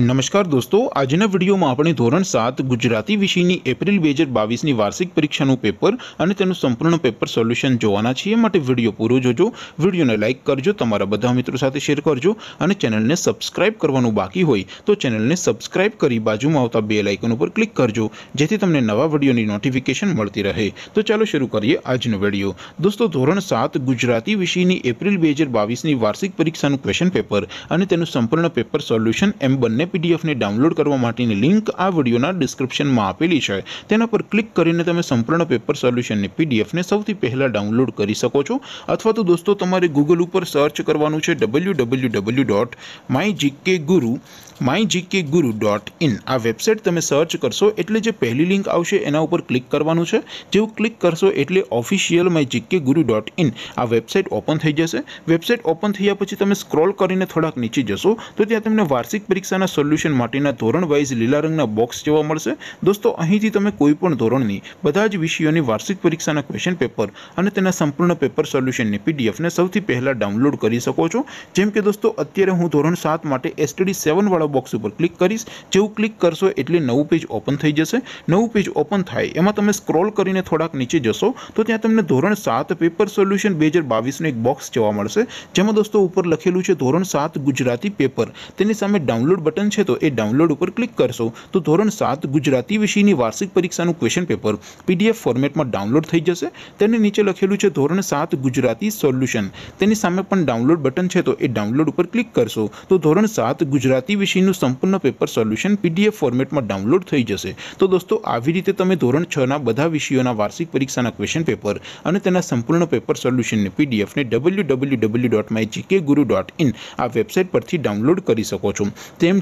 નમસ્કાર દોસ્તો આજના વિડીયોમાં આપણે ધોરણ સાત ગુજરાતી વિષયની એપ્રિલ બે હજાર બાવીસની વાર્ષિક પરીક્ષાનું પેપર અને તેનું સંપૂર્ણ પેપર સોલ્યુશન જોવાના છીએ માટે વિડીયો પૂરો જોજો વિડીયોને લાઇક કરજો તમારા બધા મિત્રો સાથે શેર કરજો અને ચેનલને સબસ્ક્રાઇબ કરવાનું બાકી હોય તો ચેનલને સબસ્ક્રાઇબ કરી બાજુમાં આવતા બે લાઇકન ઉપર ક્લિક કરજો જેથી તમને નવા વિડીયોની નોટિફિકેશન મળતી રહે તો ચાલો શરૂ કરીએ આજનો વિડીયો દોસ્તો ધોરણ સાત ગુજરાતી વિષયની એપ્રિલ બે હજાર બાવીસની વાર્ષિક પરીક્ષાનું ક્વેશ્ચન પેપર અને તેનું સંપૂર્ણ પેપર સોલ્યુશન એમ બંને બંને પીડીએફને ડાઉનલોડ કરવા માટેની લિંક આ વિડીયોના ડિસ્ક્રિપ્શનમાં આપેલી છે તેના પર ક્લિક કરીને તમે સંપૂર્ણ પેપર સોલ્યુશનની પીડીએફને સૌથી પહેલાં ડાઉનલોડ કરી શકો છો અથવા તો દોસ્તો તમારે ગૂગલ ઉપર સર્ચ કરવાનું છે W W W dot my GK Guru my GK Guru dot in આ વેબસાઇટ તમે સર્ચ કરશો એટલે જે પહેલી લિંક આવશે એના ઉપર ક્લિક કરવાનું છે જેવું ક્લિક કરશો એટલે official my GK Guru dot in આ વેબસાઇટ ઓપન થઈ જશે વેબસાઇટ ઓપન થયા પછી તમે સ્ક્રોલ કરીને થોડાક નીચે જશો તો ત્યાં તમને વાર્ષિક પરીક્ષાના સોલ્યુશન માટેના ધોરણ વાઇઝ લીલા રંગના બોક્સ જોવા મળશે દોસ્તો અહીંથી તમે કોઈ પણ ધોરણની બધા જ વિષયોની વાર્ષિક પરીક્ષાના ક્વેશ્ચન પેપર અને તેના સંપૂર્ણ પેપર સોલ્યુશનની પીડીએફને સૌથી પહેલાં ડાઉનલોડ કરી શકો છો જેમ કે દોસ્તો અત્યારે હું ધોરણ સાત માટે એસટીડી સેવનવાળા બોક્સ ઉપર ક્લિક કરીશ જેવું ક્લિક કરશો એટલે નવું પેજ ઓપન થઈ જશે નવું પેજ ઓપન થાય એમાં તમે સ્ક્રોલ કરીને થોડાક નીચે જશો તો ત્યાં તમને ધોરણ સાત પેપર સોલ્યુશન બે હજાર બાવીસનું એક બોક્સ જોવા મળશે જેમાં દોસ્તો ઉપર લખેલું છે ધોરણ સાત ગુજરાતી પેપર તેની સામે ડાઉનલોડ બટન છે તો એ ડાઉનલોડ ઉપર ક્લિક કરશો. તો ધોરણ સાત ગુજરાતી વિષયની વાર્ષિક પરીક્ષાનું ક્વેશ્ચન પેપર પીડીએફ ફોર્મેટમાં ડાઉનલોડ થઈ જશે. તેની નીચે લખેલું છે ધોરણ સાત ગુજરાતી સોલ્યુશન તેની સામે પણ ડાઉનલોડ બટન છે તો એ ડાઉનલોડ ઉપર ક્લિક કરશો. તો ધોરણ સાત ગુજરાતી વિષયનું સંપૂર્ણ પેપર સોલ્યુશન પીડીએફ ફોર્મેટમાં ડાઉનલોડ થઈ જશે. તો દોસ્તો, આવી રીતે તમે ધોરણ છના બધા વિષયોના વાર્ષિક પરીક્ષાના ક્વેશ્ચન પેપર અને તેના સંપૂર્ણ પેપર સોલ્યુશનની પીડીએફને W W W dot my GK guru dot in આ વેબસાઇટ પરથી ડાઉનલોડ કરી શકો છો. તેમ